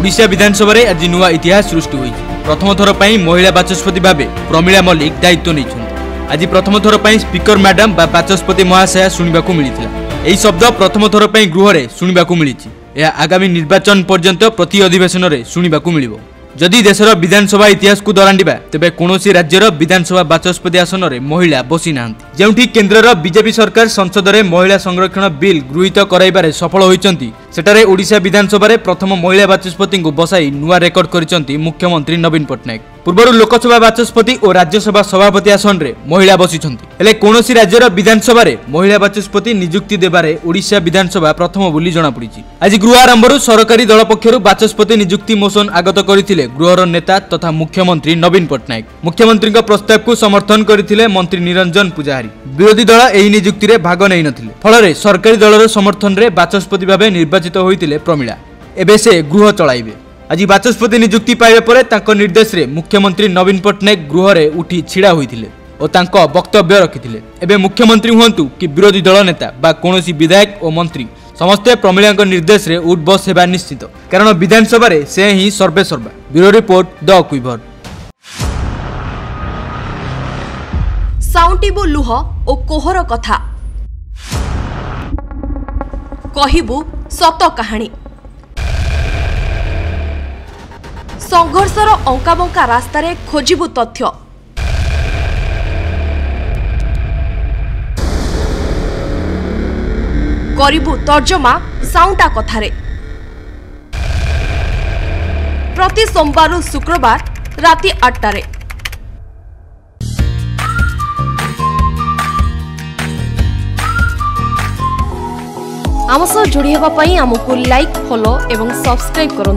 ওড়িশা বিধানসভায় আজ নূয়া ইতিহাস সৃষ্টি হয়েছে প্রথম থর মহিলা বাচস্পতি ভাবে প্রমীলা মল্লিক দায়িত্ব নিয়েছেন আজ প্রথম থর স্পিকর ম্যাডাম বা বাচস্পতি মহাশয়া শুণবা মিলিছিল এই শব্দ প্রথম থর গৃহরে শুণবা মিলিছে ଏହା ଆଗାମୀ ନିର୍ବାଚନ ପର୍ଯ୍ୟନ୍ତ ପ୍ରତି ଅଧିବେଶନରେ ଶୁଣିବାକୁ ମିଳିବ ଯଦି ଦେଶର ବିଧାନସଭା ଇତିହାସକୁ ଦରାଣ୍ଡିବା ତେବେ କୌଣସି ରାଜ୍ୟର ବିଧାନସଭା ବାଚସ୍ପତି ଆସନରେ ମହିଳା ବସି ନାହାନ୍ତି ଯେଉଁଠି କେନ୍ଦ୍ରର ବିଜେପି ସରକାର ସଂସଦରେ ମହିଳା ସଂରକ୍ଷଣ ବିଲ୍ ଗୃହୀତ କରାଇବାରେ ସଫଳ ହୋଇଛନ୍ତି ସେଠାରେ ଓଡ଼ିଶା ବିଧାନସଭାରେ ପ୍ରଥମ ମହିଳା ବାଚସ୍ପତିଙ୍କୁ ବସାଇ ନୂଆ ରେକର୍ଡ କରିଛନ୍ତି ମୁଖ୍ୟମନ୍ତ୍ରୀ ନବୀନ ପଟ୍ଟନାୟକ ପୂର୍ବରୁ ଲୋକସଭା ବାଚସ୍ପତି ଓ ରାଜ୍ୟସଭା ସଭାପତି ଆସନରେ ମହିଳା ବସିଛନ୍ତି ହେଲେ କୌଣସି ରାଜ୍ୟର ବିଧାନସଭାରେ ମହିଳା ବାଚସ୍ପତି ନିଯୁକ୍ତି ଦେବାରେ ଓଡ଼ିଶା ବିଧାନସଭା ପ୍ରଥମ ବୋଲି ଜଣାପଡ଼ିଛି ଆଜି ଗୃହ ଆରମ୍ଭରୁ ସରକାରୀ ଦଳ ପକ୍ଷରୁ ବାଚସ୍ପତି ନିଯୁକ୍ତି ମୋସନ ଆଗତ କରିଥିଲେ ଗୃହର ନେତା ତଥା ମୁଖ୍ୟମନ୍ତ୍ରୀ ନବୀନ ପଟ୍ଟନାୟକ ମୁଖ୍ୟମନ୍ତ୍ରୀଙ୍କ ପ୍ରସ୍ତାବକୁ ସମର୍ଥନ କରିଥିଲେ ମନ୍ତ୍ରୀ ନିରଞ୍ଜନ ପୂଜାହାରୀ ବିରୋଧୀ ଦଳ ଏହି ନିଯୁକ୍ତିରେ ଭାଗ ନେଇନଥିଲେ ଫଳରେ ସରକାରୀ ଦଳର ସମର୍ଥନରେ ବାଚସ୍ପତି ଭାବେ ନିର୍ବାଚିତ ହୋଇଥିଲେ ପ୍ରମିଳା ଏବେ ସେ ଗୃହ ଚଳାଇବେ ଆଜି ବାଚସ୍ପତି ନିଯୁକ୍ତି ପାଇବା ପରେ ତାଙ୍କ ନିର୍ଦ୍ଦେଶରେ ମୁଖ୍ୟମନ୍ତ୍ରୀ ନବୀନ ପଟ୍ଟନାୟକ ଗୃହରେ ଉଠି ଛିଡ଼ା ହୋଇଥିଲେ ଓ ତାଙ୍କ ବକ୍ତବ୍ୟ ରଖିଥିଲେ ଏବେ ମୁଖ୍ୟମନ୍ତ୍ରୀ ହୁଅନ୍ତୁ କି ବିରୋଧୀ ଦଳ ନେତା ବା କୌଣସି ବିଧାୟକ ଓ ମନ୍ତ୍ରୀ ସମସ୍ତେ ପ୍ରମିଳାଙ୍କ ନିର୍ଦ୍ଦେଶରେ ଉଠ୍ ବସ୍ ହେବା ନିଶ୍ଚିତ କାରଣ ବିଧାନସଭାରେ ସେ ହିଁ ସର୍ବେସର୍ବା ବ୍ୟୁରୋ ରିପୋର୍ଟ ଦ କୁଇଭର ସାଉଣ୍ଟିବ ଲୁହ ଓ କୋହର କଥା କହିବୁ ସତ କାହାଣୀ সংঘর্ষর অঙ্কাবঙ্কা রাস্তায় খোঁজবু তথ্য করবু তর্জমা সাউন্টা কথার প্রতি সোমবার শুক্রবার রাতে আটটায় आम सह जोड़ी होगा आमको लाइक फॉलो एवं सब्सक्राइब करूँ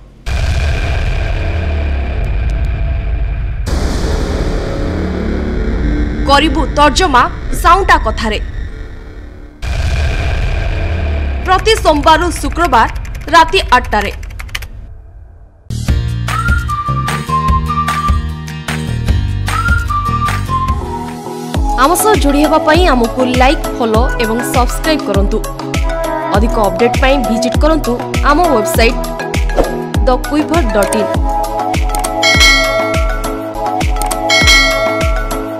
କରିବୁ ତର୍ଜମା ସାଉଣ୍ଟା କଥାରେ ପ୍ରତି ସୋମବାରରୁ ଶୁକ୍ରବାର ରାତି ଆଠଟାରେ ଆମ ସହ ଯୋଡ଼ି ହେବା ପାଇଁ ଆମକୁ ଲାଇକ୍ ଫଲୋ ଏବଂ ସବସ୍କ୍ରାଇବ୍ କରନ୍ତୁ ଅଧିକ ଅପଡେଟ୍ ପାଇଁ ଭିଜିଟ୍ କରନ୍ତୁ ଆମ website the quiver dot in